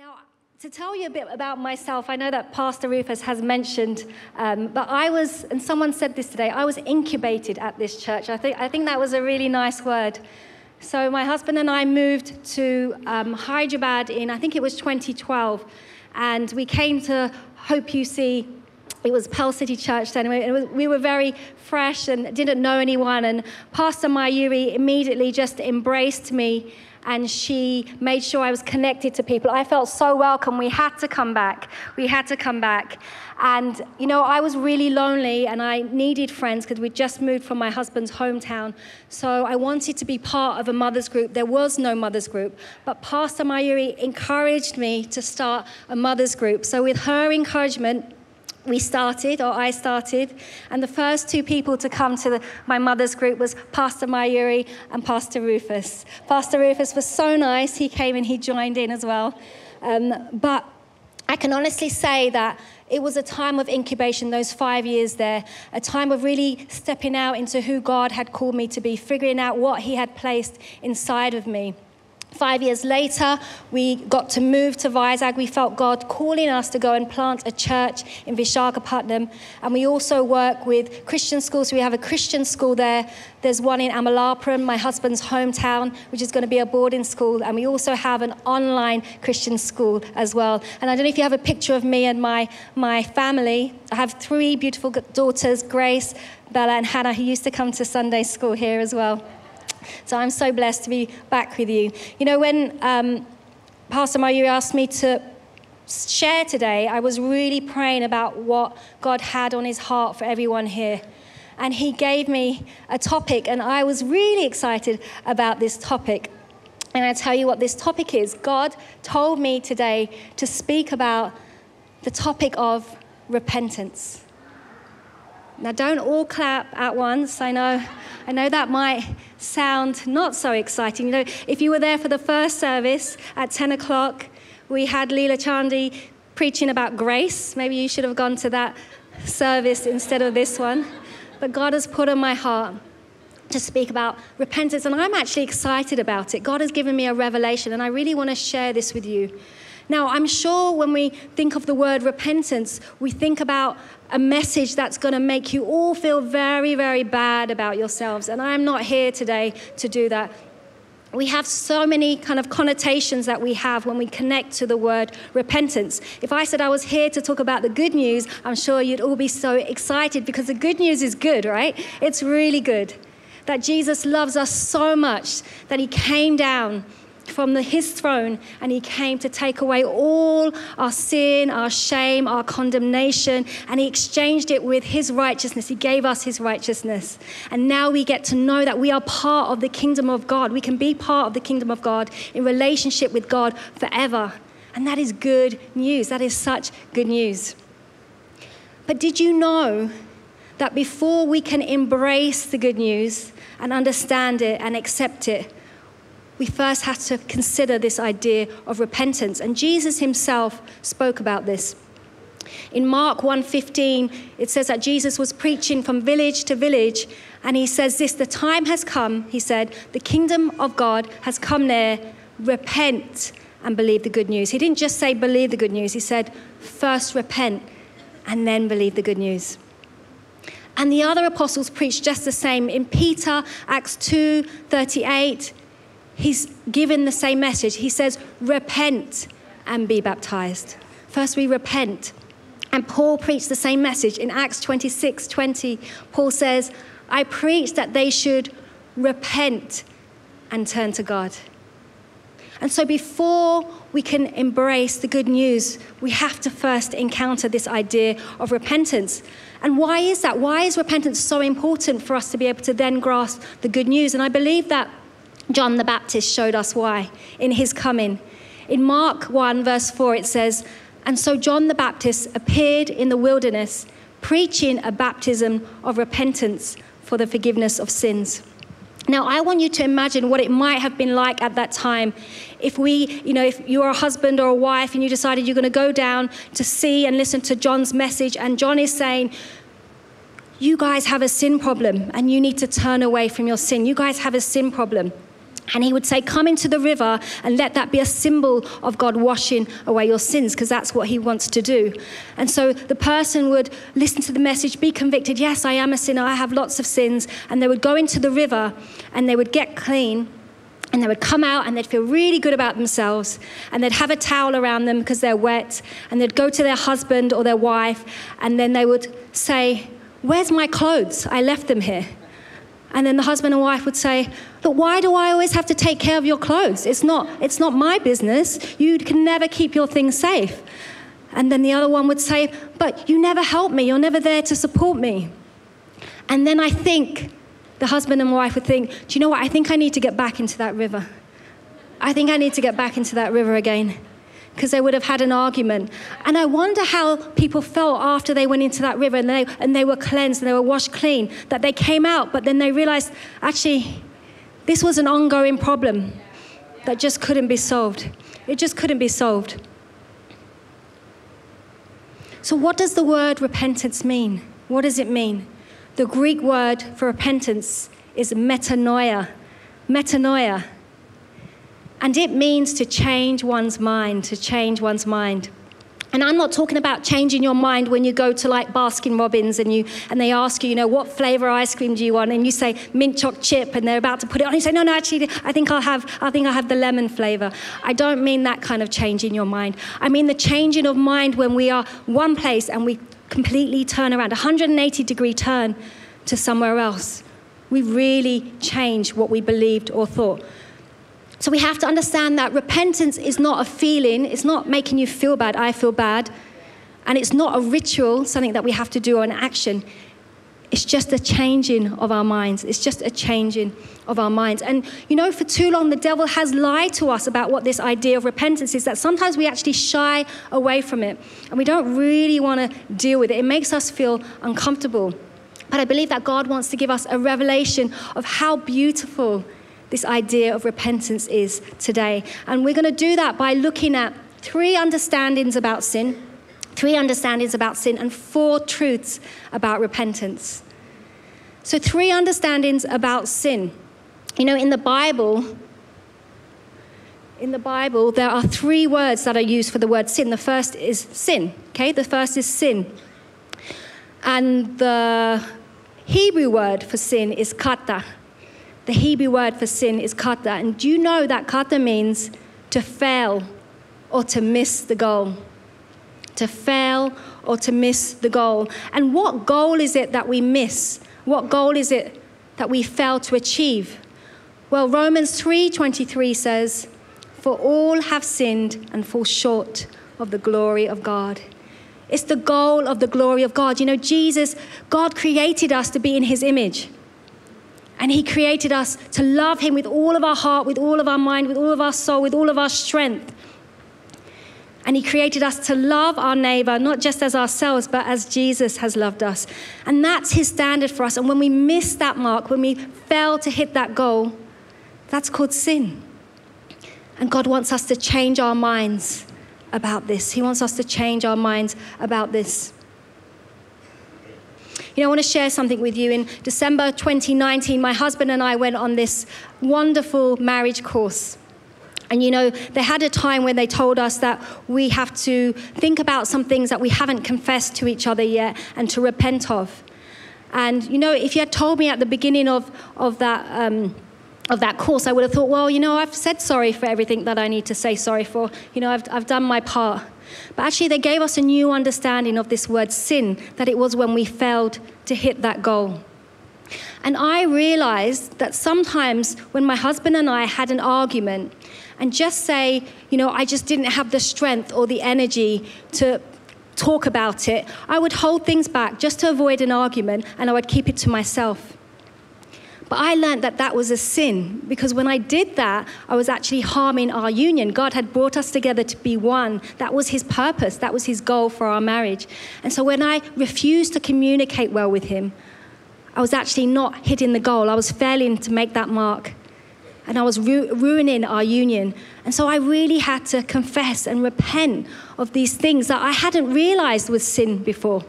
Now, to tell you a bit about myself, I know that Pastor Rufus has mentioned, um, but I was, and someone said this today, I was incubated at this church. I think, I think that was a really nice word. So, my husband and I moved to um, Hyderabad in, I think it was 2012, and we came to Hope UC. It was Pearl City Church then. We were very fresh and didn't know anyone. And Pastor Mayuri immediately just embraced me and she made sure I was connected to people. I felt so welcome. We had to come back. We had to come back. And, you know, I was really lonely and I needed friends because we'd just moved from my husband's hometown. So I wanted to be part of a mother's group. There was no mother's group. But Pastor Mayuri encouraged me to start a mother's group. So, with her encouragement, we started, or I started, and the first two people to come to the, my mother's group was Pastor Mayuri and Pastor Rufus. Pastor Rufus was so nice, he came and he joined in as well. Um, but I can honestly say that it was a time of incubation, those five years there, a time of really stepping out into who God had called me to be, figuring out what He had placed inside of me. Five years later, we got to move to Vizag. We felt God calling us to go and plant a church in Vishakhapatnam. And we also work with Christian schools. We have a Christian school there. There's one in Amalapuram, my husband's hometown, which is going to be a boarding school. And we also have an online Christian school as well. And I don't know if you have a picture of me and my, my family. I have three beautiful daughters, Grace, Bella, and Hannah, who used to come to Sunday school here as well. So I'm so blessed to be back with you. You know, when um, Pastor Mayu asked me to share today, I was really praying about what God had on his heart for everyone here. And he gave me a topic, and I was really excited about this topic. And I tell you what this topic is. God told me today to speak about the topic of repentance. Now, don't all clap at once. I know, I know that might sound not so exciting. You know, if you were there for the first service at 10 o'clock, we had Leela Chandy preaching about grace. Maybe you should have gone to that service instead of this one. But God has put on my heart to speak about repentance, and I'm actually excited about it. God has given me a revelation, and I really want to share this with you. Now, I'm sure when we think of the word repentance, we think about a message that's going to make you all feel very, very bad about yourselves. And I'm not here today to do that. We have so many kind of connotations that we have when we connect to the word repentance. If I said I was here to talk about the good news, I'm sure you'd all be so excited because the good news is good, right? It's really good. That Jesus loves us so much that he came down from the, his throne and he came to take away all our sin, our shame, our condemnation, and he exchanged it with his righteousness. He gave us his righteousness. And now we get to know that we are part of the kingdom of God. We can be part of the kingdom of God in relationship with God forever. And that is good news. That is such good news. But did you know that before we can embrace the good news and understand it and accept it, we first have to consider this idea of repentance. And Jesus himself spoke about this. In Mark 1:15, it says that Jesus was preaching from village to village, and he says this, the time has come, he said, the kingdom of God has come near. Repent and believe the good news. He didn't just say believe the good news, he said first repent and then believe the good news. And the other apostles preached just the same. In Peter, Acts 2 38, he's given the same message. He says, repent and be baptized. First, we repent. And Paul preached the same message in Acts 26 20. Paul says, I preach that they should repent and turn to God. And so, before we can embrace the good news, we have to first encounter this idea of repentance. And why is that? Why is repentance so important for us to be able to then grasp the good news? And I believe that John the Baptist showed us why in his coming. In Mark 1, verse 4, it says, And so John the Baptist appeared in the wilderness, preaching a baptism of repentance for the forgiveness of sins. Now, I want you to imagine what it might have been like at that time if we, you know, if you are a husband or a wife and you decided you're going to go down to see and listen to John's message, and John is saying, You guys have a sin problem and you need to turn away from your sin. You guys have a sin problem. And he would say, Come into the river and let that be a symbol of God washing away your sins, because that's what he wants to do. And so the person would listen to the message, be convicted, Yes, I am a sinner, I have lots of sins. And they would go into the river and they would get clean. And they would come out and they'd feel really good about themselves. And they'd have a towel around them because they're wet. And they'd go to their husband or their wife. And then they would say, Where's my clothes? I left them here. And then the husband and wife would say, Look, why do I always have to take care of your clothes? It's not, it's not my business. You can never keep your things safe. And then the other one would say, But you never help me. You're never there to support me. And then I think the husband and wife would think, Do you know what? I think I need to get back into that river. I think I need to get back into that river again because they would have had an argument. And I wonder how people felt after they went into that river and they, and they were cleansed and they were washed clean, that they came out, but then they realized actually this was an ongoing problem that just couldn't be solved. It just couldn't be solved. So, what does the word repentance mean? What does it mean? The Greek word for repentance is metanoia. Metanoia. And it means to change one's mind, to change one's mind. And I'm not talking about changing your mind when you go to like Baskin Robbins and you and they ask you, you know, what flavor ice cream do you want? And you say mint choc chip, and they're about to put it on. You say, no, no, actually, I think I'll have, I think I'll have the lemon flavor. I don't mean that kind of change in your mind. I mean the changing of mind when we are one place and we completely turn around, 180 degree turn to somewhere else. We really change what we believed or thought. So we have to understand that repentance is not a feeling, it's not making you feel bad, I feel bad. And it's not a ritual, something that we have to do or an action. It's just a changing of our minds. It's just a changing of our minds. And you know, for too long, the devil has lied to us about what this idea of repentance is that sometimes we actually shy away from it and we don't really want to deal with it. It makes us feel uncomfortable. But I believe that God wants to give us a revelation of how beautiful this idea of repentance is today. And we're going to do that by looking at three understandings about sin, three understandings about sin, and four truths about repentance. So, three understandings about sin. You know, in the Bible, in the Bible, there are three words that are used for the word sin. The first is sin, okay? The first is sin. And the Hebrew word for sin is kata. The Hebrew word for sin is kata. And do you know that kata means to fail or to miss the goal? To fail or to miss the goal. And what goal is it that we miss? What goal is it that we fail to achieve? Well, Romans 3:23 says, "For all have sinned and fall short of the glory of God." It's the goal of the glory of God. You know, Jesus, God created us to be in his image. And He created us to love Him with all of our heart, with all of our mind, with all of our soul, with all of our strength. And He created us to love our neighbor, not just as ourselves, but as Jesus has loved us. And that's His standard for us. And when we miss that mark, when we fail to hit that goal, that's called sin. And God wants us to change our minds about this. He wants us to change our minds about this. You know, I want to share something with you. In December 2019, my husband and I went on this wonderful marriage course. And you know, they had a time when they told us that we have to think about some things that we haven't confessed to each other yet and to repent of. And you know, if you had told me at the beginning of, of that, um, of that course, I would have thought, well, you know, I've said sorry for everything that I need to say sorry for. You know, I've, I've done my part. But actually, they gave us a new understanding of this word sin, that it was when we failed to hit that goal. And I realized that sometimes when my husband and I had an argument, and just say, you know, I just didn't have the strength or the energy to talk about it, I would hold things back just to avoid an argument and I would keep it to myself. But I learned that that was a sin because when I did that, I was actually harming our union. God had brought us together to be one. That was His purpose, that was His goal for our marriage. And so when I refused to communicate well with Him, I was actually not hitting the goal. I was failing to make that mark. And I was ru- ruining our union. And so I really had to confess and repent of these things that I hadn't realized was sin before.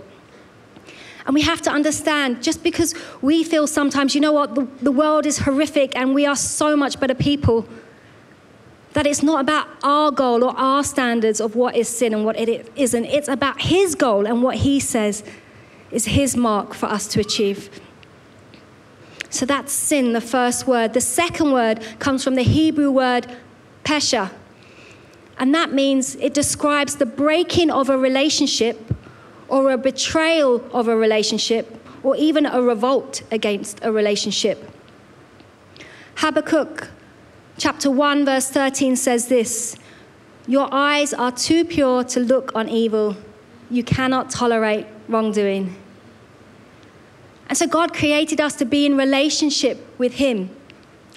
And we have to understand just because we feel sometimes, you know what, the, the world is horrific and we are so much better people, that it's not about our goal or our standards of what is sin and what it isn't. It's about His goal and what He says is His mark for us to achieve. So that's sin, the first word. The second word comes from the Hebrew word pesha. And that means it describes the breaking of a relationship or a betrayal of a relationship or even a revolt against a relationship. Habakkuk chapter 1, verse 13 says this Your eyes are too pure to look on evil, you cannot tolerate wrongdoing. And so God created us to be in relationship with Him.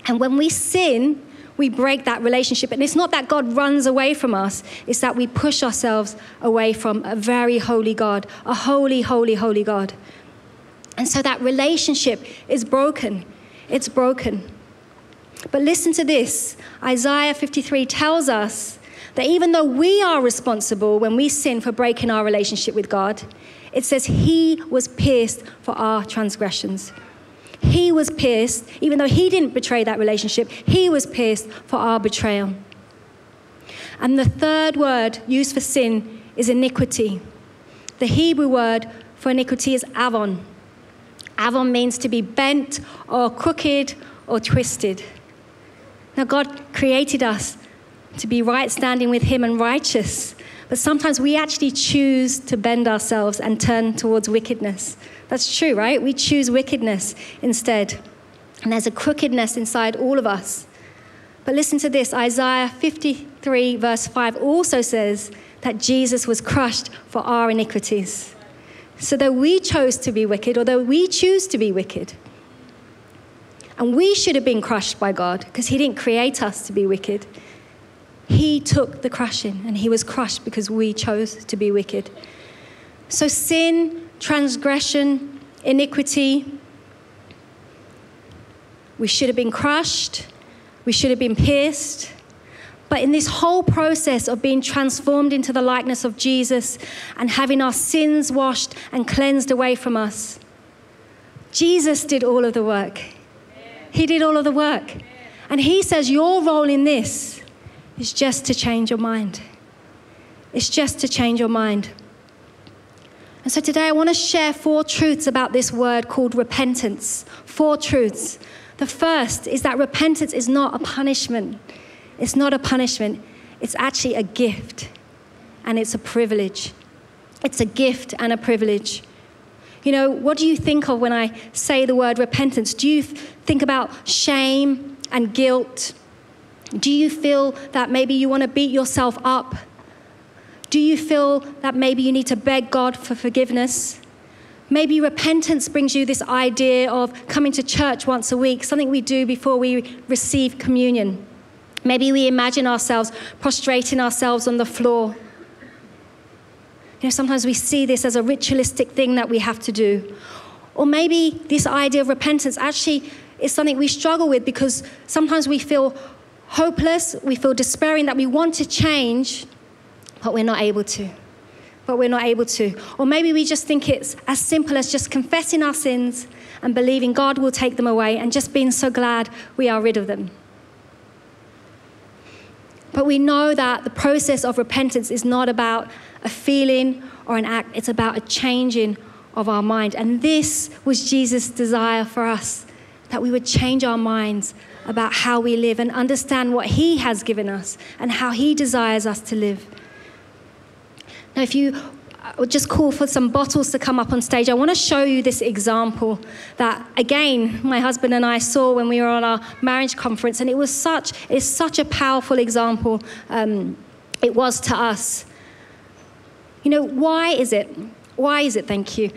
And when we sin, we break that relationship. And it's not that God runs away from us, it's that we push ourselves away from a very holy God, a holy, holy, holy God. And so that relationship is broken. It's broken. But listen to this Isaiah 53 tells us that even though we are responsible when we sin for breaking our relationship with God, it says he was pierced for our transgressions. He was pierced, even though he didn't betray that relationship, he was pierced for our betrayal. And the third word used for sin is iniquity. The Hebrew word for iniquity is avon. Avon means to be bent or crooked or twisted. Now, God created us to be right standing with Him and righteous. But sometimes we actually choose to bend ourselves and turn towards wickedness. That's true, right? We choose wickedness instead. And there's a crookedness inside all of us. But listen to this Isaiah 53, verse 5 also says that Jesus was crushed for our iniquities. So, though we chose to be wicked, or though we choose to be wicked, and we should have been crushed by God because He didn't create us to be wicked, he took the crushing and he was crushed because we chose to be wicked. So, sin, transgression, iniquity, we should have been crushed, we should have been pierced. But in this whole process of being transformed into the likeness of Jesus and having our sins washed and cleansed away from us, Jesus did all of the work. He did all of the work. And He says, Your role in this it's just to change your mind. It's just to change your mind. And so today I want to share four truths about this word called repentance. Four truths. The first is that repentance is not a punishment. It's not a punishment, it's actually a gift and it's a privilege. It's a gift and a privilege. You know, what do you think of when I say the word repentance? Do you think about shame and guilt? Do you feel that maybe you want to beat yourself up? Do you feel that maybe you need to beg God for forgiveness? Maybe repentance brings you this idea of coming to church once a week, something we do before we receive communion. Maybe we imagine ourselves prostrating ourselves on the floor. You know, sometimes we see this as a ritualistic thing that we have to do. Or maybe this idea of repentance actually is something we struggle with because sometimes we feel hopeless, we feel despairing that we want to change, but we're not able to. But we're not able to. Or maybe we just think it's as simple as just confessing our sins and believing God will take them away and just being so glad we are rid of them. But we know that the process of repentance is not about a feeling or an act, it's about a changing of our mind. And this was Jesus' desire for us that we would change our minds about how we live and understand what He has given us and how He desires us to live. Now, if you would just call for some bottles to come up on stage, I want to show you this example that, again, my husband and I saw when we were on our marriage conference, and it was such, it's such a powerful example. Um, it was to us. You know, why is it? Why is it, thank you,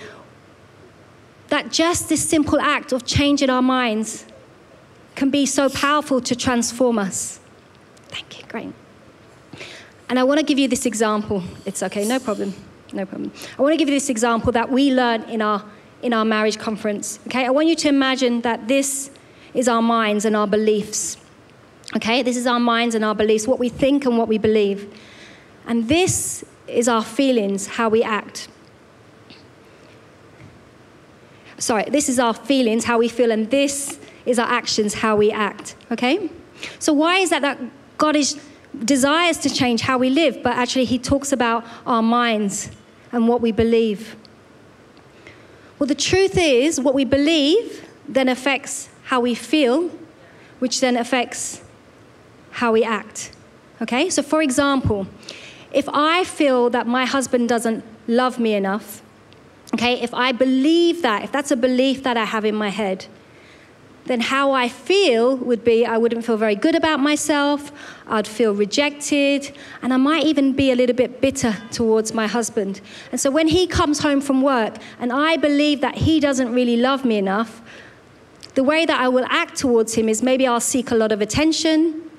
that just this simple act of changing our minds can be so powerful to transform us. Thank you, great. And I want to give you this example. It's okay, no problem, no problem. I want to give you this example that we learned in our, in our marriage conference. Okay, I want you to imagine that this is our minds and our beliefs. Okay, this is our minds and our beliefs, what we think and what we believe. And this is our feelings, how we act. sorry, this is our feelings, how we feel, and this is our actions, how we act. Okay? So, why is that that God is, desires to change how we live, but actually He talks about our minds and what we believe? Well, the truth is, what we believe then affects how we feel, which then affects how we act. Okay? So, for example, if I feel that my husband doesn't love me enough, okay, if I believe that, if that's a belief that I have in my head, then how I feel would be I wouldn't feel very good about myself, I'd feel rejected, and I might even be a little bit bitter towards my husband. And so when he comes home from work and I believe that he doesn't really love me enough, the way that I will act towards him is maybe I'll seek a lot of attention,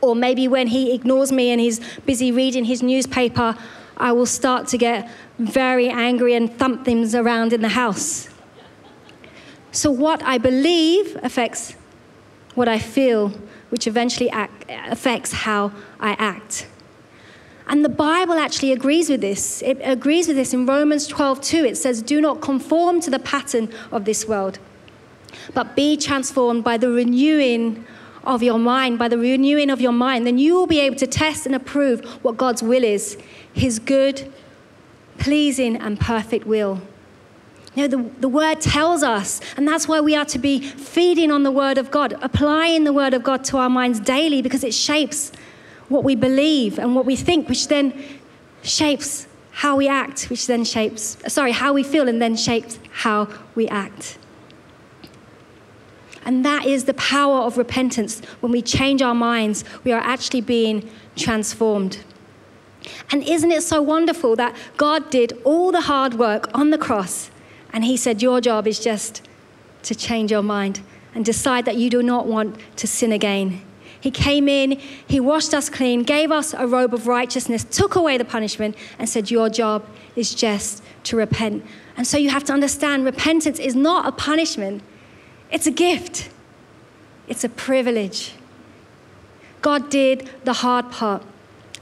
or maybe when he ignores me and he's busy reading his newspaper, I will start to get very angry and thump things around in the house. So, what I believe affects what I feel, which eventually act, affects how I act. And the Bible actually agrees with this. It agrees with this in Romans 12 2. It says, Do not conform to the pattern of this world, but be transformed by the renewing of your mind, by the renewing of your mind, then you will be able to test and approve what God's will is His good, pleasing, and perfect will. Know, the, the word tells us, and that's why we are to be feeding on the word of God, applying the word of God to our minds daily because it shapes what we believe and what we think, which then shapes how we act, which then shapes, sorry, how we feel and then shapes how we act. And that is the power of repentance. When we change our minds, we are actually being transformed. And isn't it so wonderful that God did all the hard work on the cross and He said, Your job is just to change your mind and decide that you do not want to sin again. He came in, He washed us clean, gave us a robe of righteousness, took away the punishment, and said, Your job is just to repent. And so you have to understand repentance is not a punishment, it's a gift, it's a privilege. God did the hard part.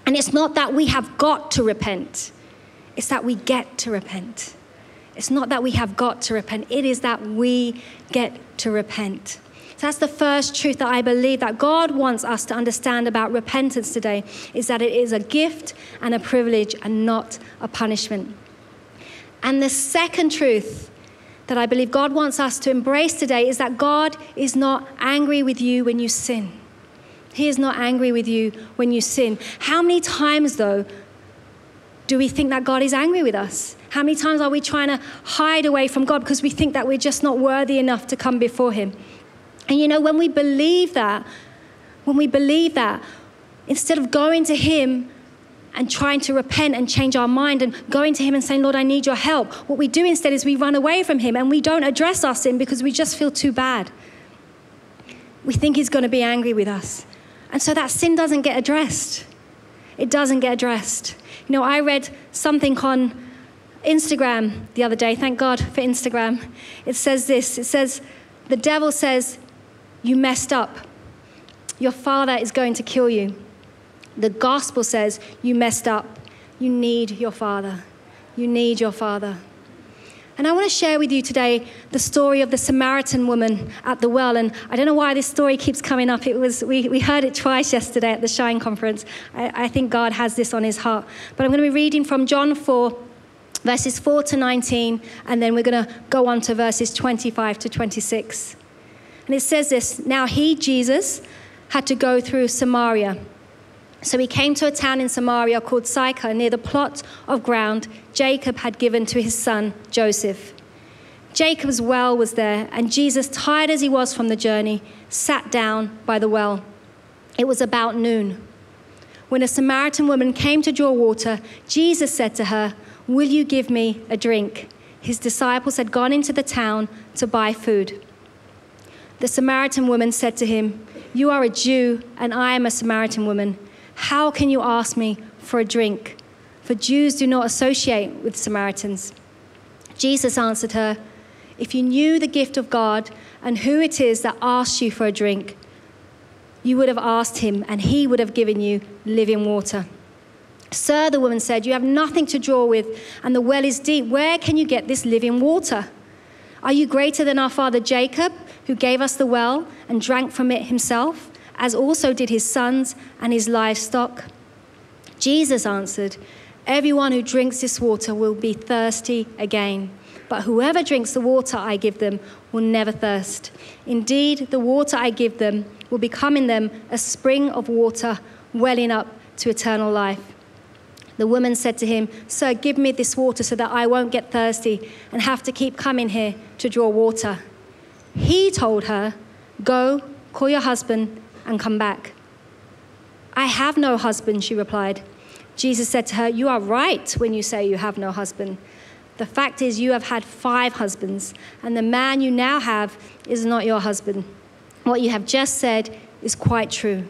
And it's not that we have got to repent, it's that we get to repent. It's not that we have got to repent, it is that we get to repent. So that's the first truth that I believe that God wants us to understand about repentance today is that it is a gift and a privilege and not a punishment. And the second truth that I believe God wants us to embrace today is that God is not angry with you when you sin. He is not angry with you when you sin. How many times, though, do we think that God is angry with us? How many times are we trying to hide away from God because we think that we're just not worthy enough to come before Him? And you know, when we believe that, when we believe that, instead of going to Him and trying to repent and change our mind and going to Him and saying, Lord, I need your help. What we do instead is we run away from Him and we don't address our sin because we just feel too bad. We think He's going to be angry with us. And so that sin doesn't get addressed. It doesn't get addressed. You know, I read something on Instagram the other day. Thank God for Instagram. It says this it says, The devil says, You messed up. Your father is going to kill you. The gospel says you messed up. You need your father. You need your father. And I want to share with you today the story of the Samaritan woman at the well. And I don't know why this story keeps coming up. It was, we, we heard it twice yesterday at the Shine Conference. I, I think God has this on his heart. But I'm going to be reading from John 4, verses 4 to 19, and then we're going to go on to verses 25 to 26. And it says this Now he, Jesus, had to go through Samaria. So he came to a town in Samaria called Sychar, near the plot of ground Jacob had given to his son Joseph. Jacob's well was there, and Jesus, tired as he was from the journey, sat down by the well. It was about noon. When a Samaritan woman came to draw water, Jesus said to her, Will you give me a drink? His disciples had gone into the town to buy food. The Samaritan woman said to him, You are a Jew, and I am a Samaritan woman. How can you ask me for a drink? For Jews do not associate with Samaritans. Jesus answered her, If you knew the gift of God and who it is that asks you for a drink, you would have asked him, and he would have given you living water. Sir, the woman said, You have nothing to draw with, and the well is deep. Where can you get this living water? Are you greater than our father Jacob, who gave us the well and drank from it himself, as also did his sons and his livestock? Jesus answered, Everyone who drinks this water will be thirsty again. But whoever drinks the water I give them will never thirst. Indeed, the water I give them will become in them a spring of water welling up to eternal life. The woman said to him, Sir, give me this water so that I won't get thirsty and have to keep coming here to draw water. He told her, Go, call your husband, and come back. I have no husband, she replied. Jesus said to her, You are right when you say you have no husband. The fact is, you have had five husbands, and the man you now have is not your husband. What you have just said is quite true.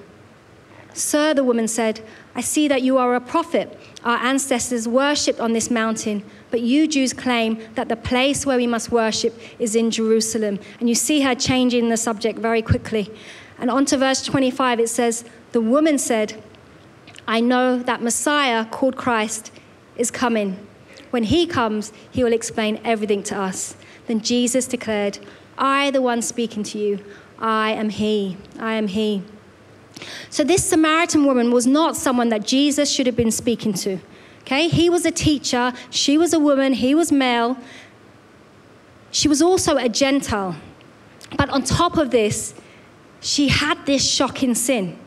Sir, the woman said, I see that you are a prophet. Our ancestors worshipped on this mountain, but you Jews claim that the place where we must worship is in Jerusalem. And you see her changing the subject very quickly. And on to verse 25, it says, The woman said, I know that Messiah, called Christ, is coming. When he comes, he will explain everything to us. Then Jesus declared, I, the one speaking to you, I am he. I am he. So, this Samaritan woman was not someone that Jesus should have been speaking to. Okay? He was a teacher, she was a woman, he was male. She was also a Gentile. But on top of this, she had this shocking sin.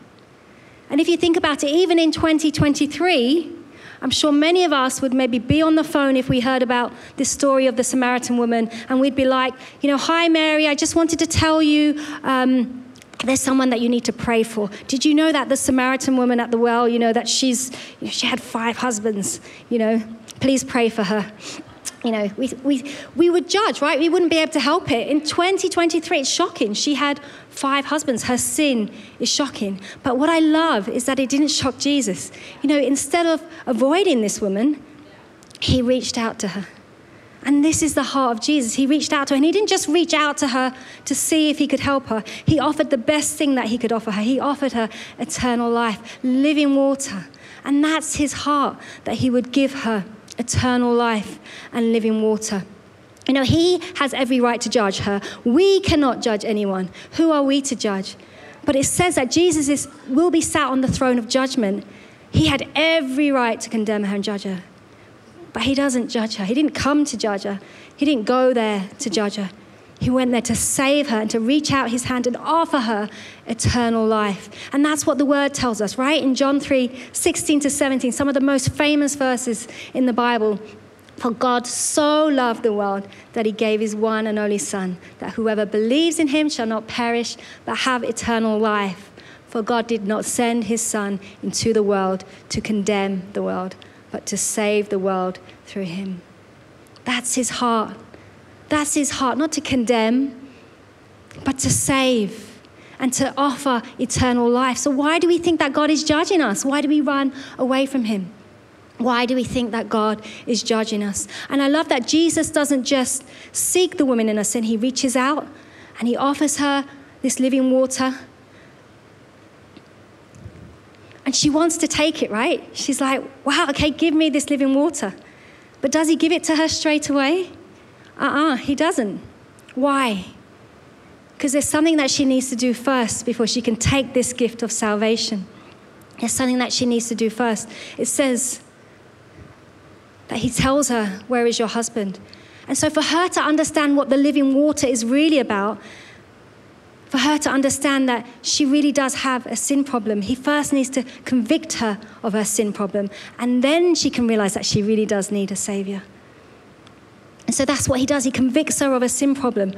And if you think about it, even in 2023, I'm sure many of us would maybe be on the phone if we heard about this story of the Samaritan woman, and we'd be like, you know, hi, Mary, I just wanted to tell you. Um, there's someone that you need to pray for. Did you know that the Samaritan woman at the well, you know, that she's, you know, she had five husbands, you know, please pray for her. You know, we, we, we would judge, right? We wouldn't be able to help it. In 2023, it's shocking. She had five husbands. Her sin is shocking. But what I love is that it didn't shock Jesus. You know, instead of avoiding this woman, he reached out to her. And this is the heart of Jesus. He reached out to her, and he didn't just reach out to her to see if he could help her. He offered the best thing that he could offer her. He offered her eternal life, living water. And that's his heart that he would give her eternal life and living water. You know, he has every right to judge her. We cannot judge anyone. Who are we to judge? But it says that Jesus is, will be sat on the throne of judgment. He had every right to condemn her and judge her. But he doesn't judge her. He didn't come to judge her, he didn't go there to judge her. He went there to save her and to reach out his hand and offer her eternal life. And that's what the word tells us, right? In John 3 16 to 17, some of the most famous verses in the Bible. For God so loved the world that he gave his one and only Son, that whoever believes in him shall not perish, but have eternal life. For God did not send his Son into the world to condemn the world, but to save the world through him. That's his heart. That's his heart, not to condemn, but to save and to offer eternal life. So, why do we think that God is judging us? Why do we run away from him? Why do we think that God is judging us? And I love that Jesus doesn't just seek the woman in her sin, he reaches out and he offers her this living water. And she wants to take it, right? She's like, wow, okay, give me this living water. But does he give it to her straight away? Uh uh-uh, uh he doesn't. Why? Because there's something that she needs to do first before she can take this gift of salvation. There's something that she needs to do first. It says that he tells her, Where is your husband? And so, for her to understand what the living water is really about, for her to understand that she really does have a sin problem, he first needs to convict her of her sin problem. And then she can realize that she really does need a savior. And so that's what he does. He convicts her of a sin problem.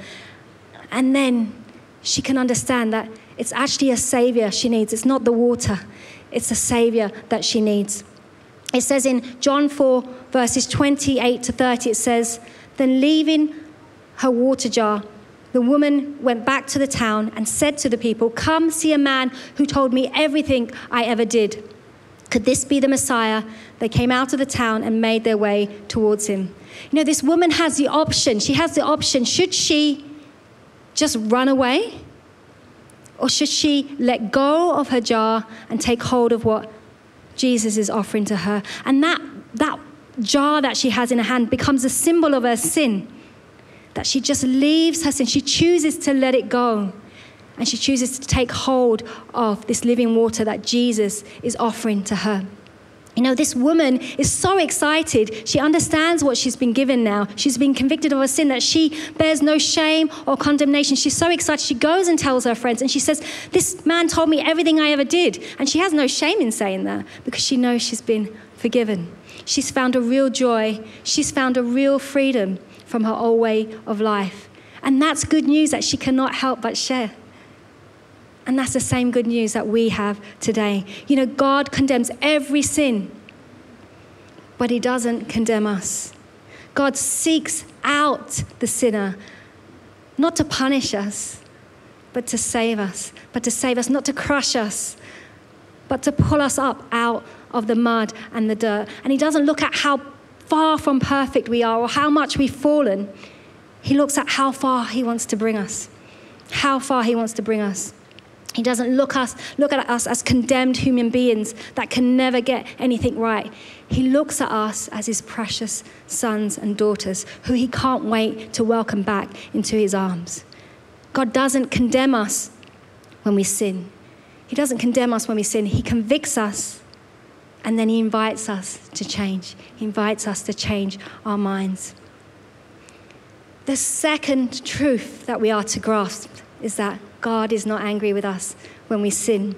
And then she can understand that it's actually a savior she needs. It's not the water, it's a savior that she needs. It says in John 4, verses 28 to 30, it says, Then leaving her water jar, the woman went back to the town and said to the people, Come see a man who told me everything I ever did. Could this be the Messiah? They came out of the town and made their way towards him. You know, this woman has the option. She has the option. Should she just run away? Or should she let go of her jar and take hold of what Jesus is offering to her? And that, that jar that she has in her hand becomes a symbol of her sin. That she just leaves her sin. She chooses to let it go. And she chooses to take hold of this living water that Jesus is offering to her. You know, this woman is so excited. She understands what she's been given now. She's been convicted of a sin that she bears no shame or condemnation. She's so excited. She goes and tells her friends and she says, This man told me everything I ever did. And she has no shame in saying that because she knows she's been forgiven. She's found a real joy. She's found a real freedom from her old way of life. And that's good news that she cannot help but share. And that's the same good news that we have today. You know, God condemns every sin, but He doesn't condemn us. God seeks out the sinner, not to punish us, but to save us, but to save us, not to crush us, but to pull us up out of the mud and the dirt. And He doesn't look at how far from perfect we are or how much we've fallen. He looks at how far He wants to bring us. How far He wants to bring us. He doesn't look, us, look at us as condemned human beings that can never get anything right. He looks at us as his precious sons and daughters who he can't wait to welcome back into his arms. God doesn't condemn us when we sin. He doesn't condemn us when we sin. He convicts us and then he invites us to change. He invites us to change our minds. The second truth that we are to grasp is that God is not angry with us when we sin.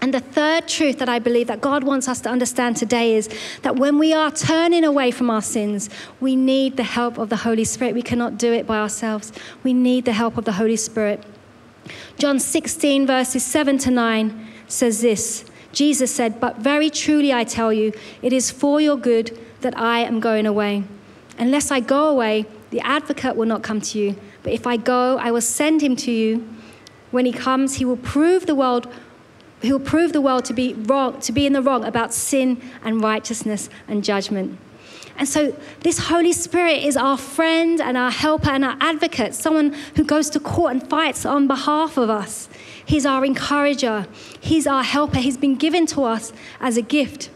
And the third truth that I believe that God wants us to understand today is that when we are turning away from our sins, we need the help of the Holy Spirit. We cannot do it by ourselves. We need the help of the Holy Spirit. John 16, verses 7 to 9 says this Jesus said, But very truly I tell you, it is for your good that I am going away. Unless I go away, the advocate will not come to you. But if I go, I will send him to you. When he comes, he will prove the world he will prove the world to be wrong, to be in the wrong about sin and righteousness and judgment. And so, this Holy Spirit is our friend and our helper and our advocate, someone who goes to court and fights on behalf of us. He's our encourager, He's our helper. He's been given to us as a gift.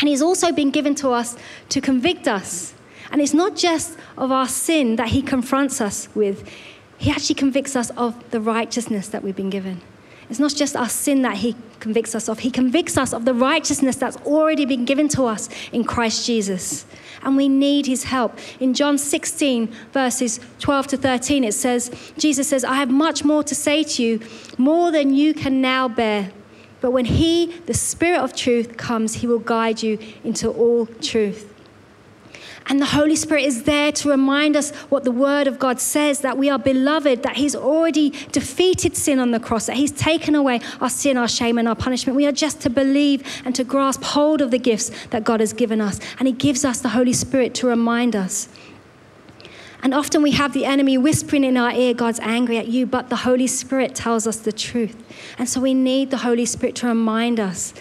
And He's also been given to us to convict us. And it's not just of our sin that He confronts us with, he actually convicts us of the righteousness that we've been given. It's not just our sin that He convicts us of, He convicts us of the righteousness that's already been given to us in Christ Jesus. And we need His help. In John 16, verses 12 to 13, it says, Jesus says, I have much more to say to you, more than you can now bear. But when He, the Spirit of truth, comes, He will guide you into all truth. And the Holy Spirit is there to remind us what the Word of God says that we are beloved, that He's already defeated sin on the cross, that He's taken away our sin, our shame, and our punishment. We are just to believe and to grasp hold of the gifts that God has given us. And He gives us the Holy Spirit to remind us. And often we have the enemy whispering in our ear, God's angry at you, but the Holy Spirit tells us the truth. And so we need the Holy Spirit to remind us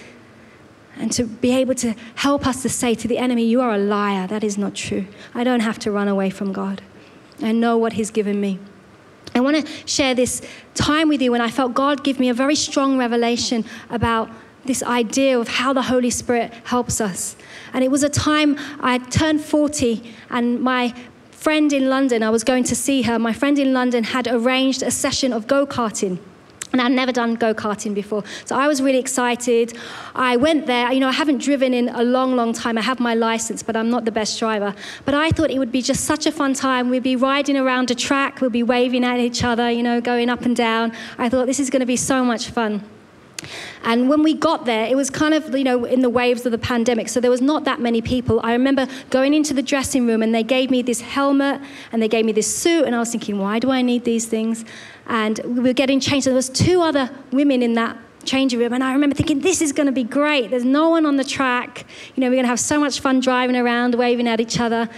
and to be able to help us to say to the enemy, You are a liar. That is not true. I don't have to run away from God. I know what He's given me. I want to share this time with you when I felt God give me a very strong revelation about this idea of how the Holy Spirit helps us. And it was a time I turned 40, and my friend in London, I was going to see her. My friend in London had arranged a session of go karting. And I'd never done go karting before. So I was really excited. I went there. You know, I haven't driven in a long, long time. I have my license, but I'm not the best driver. But I thought it would be just such a fun time. We'd be riding around a track, we'd be waving at each other, you know, going up and down. I thought this is going to be so much fun. And when we got there, it was kind of, you know, in the waves of the pandemic, so there was not that many people. I remember going into the dressing room and they gave me this helmet and they gave me this suit, and I was thinking, why do I need these things? And we were getting changed. There was two other women in that changing room, and I remember thinking, this is going to be great. There's no one on the track. You know, we're going to have so much fun driving around, waving at each other.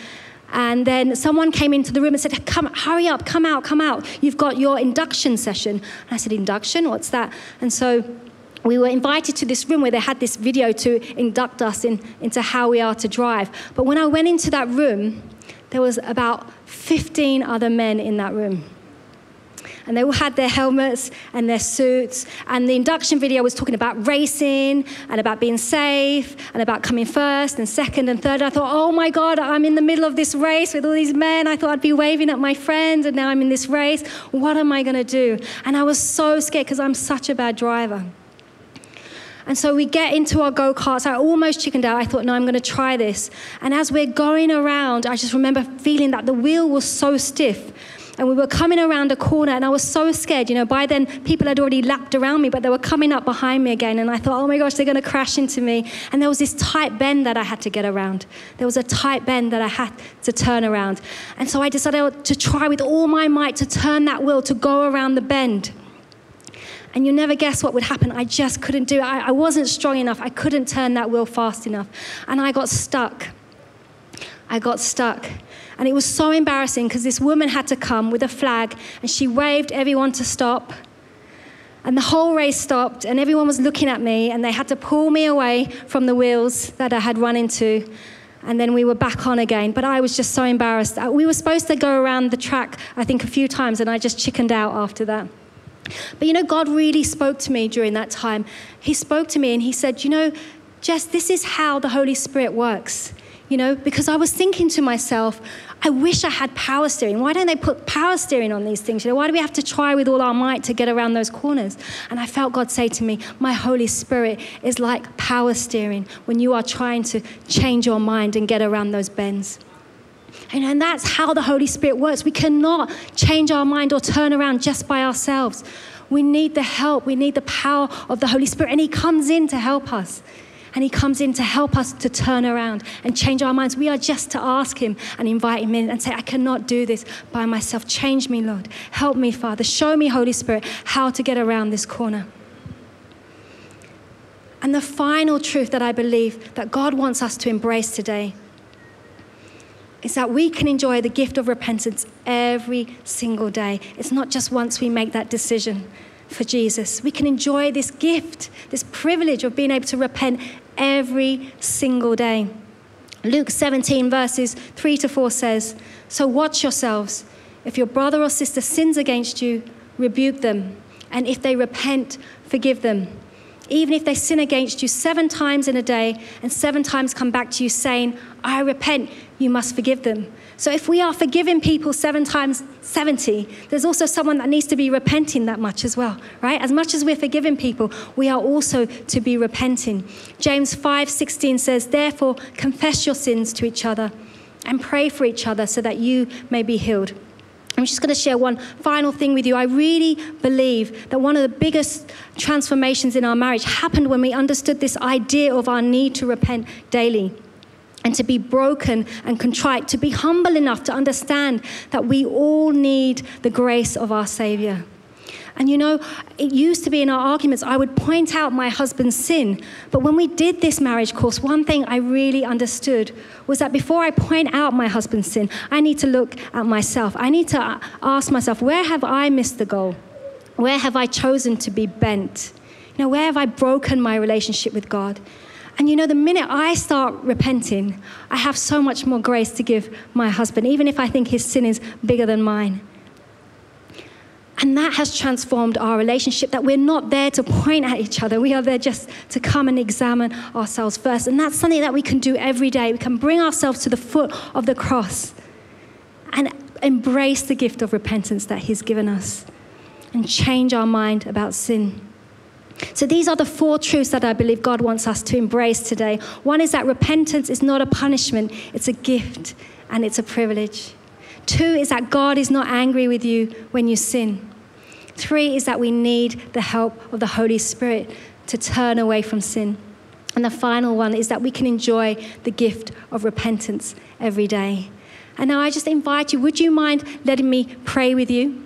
And then someone came into the room and said, Come, hurry up, come out, come out. You've got your induction session. And I said, Induction? What's that? And so we were invited to this room where they had this video to induct us in, into how we are to drive. But when I went into that room, there was about 15 other men in that room. And they all had their helmets and their suits. And the induction video was talking about racing and about being safe and about coming first and second and third. I thought, oh my God, I'm in the middle of this race with all these men. I thought I'd be waving at my friends, and now I'm in this race. What am I going to do? And I was so scared because I'm such a bad driver. And so we get into our go karts. I almost chickened out. I thought, no, I'm going to try this. And as we're going around, I just remember feeling that the wheel was so stiff. And we were coming around a corner, and I was so scared. You know, by then people had already lapped around me, but they were coming up behind me again. And I thought, oh my gosh, they're going to crash into me. And there was this tight bend that I had to get around. There was a tight bend that I had to turn around. And so I decided to try with all my might to turn that wheel to go around the bend. And you'll never guess what would happen. I just couldn't do it. I, I wasn't strong enough. I couldn't turn that wheel fast enough. And I got stuck. I got stuck. And it was so embarrassing because this woman had to come with a flag and she waved everyone to stop. And the whole race stopped, and everyone was looking at me, and they had to pull me away from the wheels that I had run into. And then we were back on again. But I was just so embarrassed. Uh, we were supposed to go around the track, I think, a few times, and I just chickened out after that. But you know, God really spoke to me during that time. He spoke to me and He said, You know, Jess, this is how the Holy Spirit works. You know, because I was thinking to myself, I wish I had power steering. Why don't they put power steering on these things? You know, why do we have to try with all our might to get around those corners? And I felt God say to me, My Holy Spirit is like power steering when you are trying to change your mind and get around those bends. And, that's how the Holy Spirit works. We cannot change our mind or turn around just by ourselves. We need the help, we need the power of the Holy Spirit, and He comes in to help us. And He comes in to help us to turn around and change our minds. We are just to ask Him and invite Him in and say, I cannot do this by myself. Change me, Lord. Help me, Father. Show me, Holy Spirit, how to get around this corner. And the final truth that I believe that God wants us to embrace today is that we can enjoy the gift of repentance every single day. It's not just once we make that decision for Jesus. We can enjoy this gift, this privilege of being able to repent every single day. Luke 17, verses 3 to 4 says, So watch yourselves. If your brother or sister sins against you, rebuke them. And if they repent, forgive them. Even if they sin against you seven times in a day and seven times come back to you saying, I repent, you must forgive them. So if we are forgiving people seven times 70, there's also someone that needs to be repenting that much as well, right? As much as we're forgiving people, we are also to be repenting. James 5:16 says, "Therefore confess your sins to each other and pray for each other so that you may be healed." I'm just going to share one final thing with you. I really believe that one of the biggest transformations in our marriage happened when we understood this idea of our need to repent daily and to be broken and contrite, to be humble enough to understand that we all need the grace of our Savior. And you know, it used to be in our arguments, I would point out my husband's sin. But when we did this marriage course, one thing I really understood was that before I point out my husband's sin, I need to look at myself. I need to ask myself, where have I missed the goal? Where have I chosen to be bent? You know, where have I broken my relationship with God? And you know, the minute I start repenting, I have so much more grace to give my husband, even if I think his sin is bigger than mine. And that has transformed our relationship that we're not there to point at each other. We are there just to come and examine ourselves first. And that's something that we can do every day. We can bring ourselves to the foot of the cross and embrace the gift of repentance that He's given us and change our mind about sin. So, these are the four truths that I believe God wants us to embrace today. One is that repentance is not a punishment, it's a gift and it's a privilege. Two is that God is not angry with you when you sin. Three is that we need the help of the Holy Spirit to turn away from sin. And the final one is that we can enjoy the gift of repentance every day. And now I just invite you, would you mind letting me pray with you?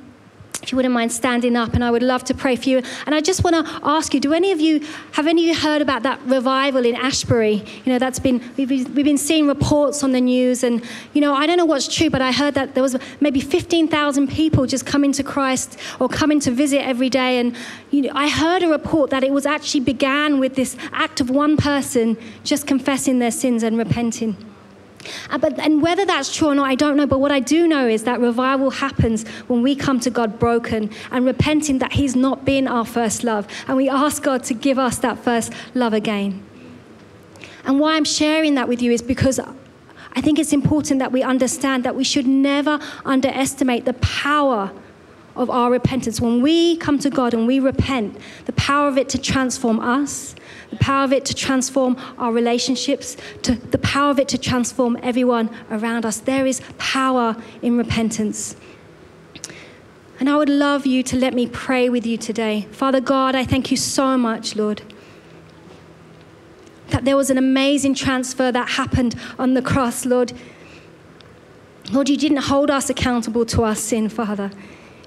If you wouldn't mind standing up, and I would love to pray for you. And I just want to ask you: Do any of you have any of you heard about that revival in Asbury? You know, that's been we've, we've been seeing reports on the news, and you know, I don't know what's true, but I heard that there was maybe 15,000 people just coming to Christ or coming to visit every day. And you know, I heard a report that it was actually began with this act of one person just confessing their sins and repenting. Uh, but, and whether that's true or not, I don't know. But what I do know is that revival happens when we come to God broken and repenting that He's not been our first love. And we ask God to give us that first love again. And why I'm sharing that with you is because I think it's important that we understand that we should never underestimate the power of our repentance. When we come to God and we repent, the power of it to transform us, the power of it to transform our relationships, to the power of it to transform everyone around us. There is power in repentance. And I would love you to let me pray with you today. Father God, I thank you so much, Lord that there was an amazing transfer that happened on the cross, Lord. Lord, you didn't hold us accountable to our sin, Father.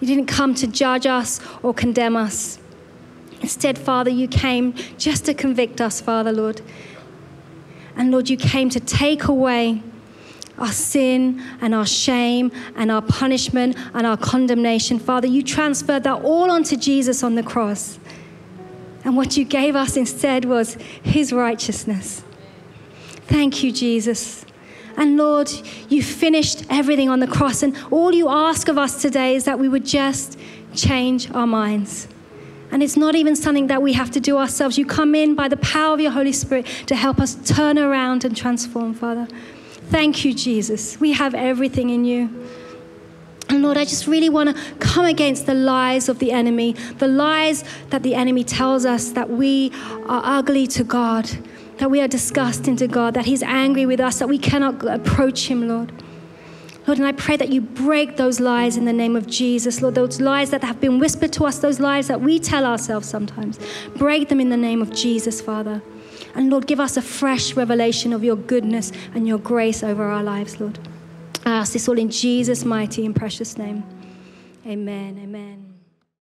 You didn't come to judge us or condemn us. Instead, Father, you came just to convict us, Father, Lord. And Lord, you came to take away our sin and our shame and our punishment and our condemnation. Father, you transferred that all onto Jesus on the cross. And what you gave us instead was his righteousness. Thank you, Jesus. And Lord, you finished everything on the cross. And all you ask of us today is that we would just change our minds. And it's not even something that we have to do ourselves. You come in by the power of your Holy Spirit to help us turn around and transform, Father. Thank you, Jesus. We have everything in you. And Lord, I just really want to come against the lies of the enemy, the lies that the enemy tells us that we are ugly to God, that we are disgusting to God, that He's angry with us, that we cannot approach Him, Lord. Lord, and I pray that you break those lies in the name of Jesus, Lord, those lies that have been whispered to us, those lies that we tell ourselves sometimes. Break them in the name of Jesus, Father. And Lord, give us a fresh revelation of your goodness and your grace over our lives, Lord. I ask this all in Jesus' mighty and precious name. Amen. Amen.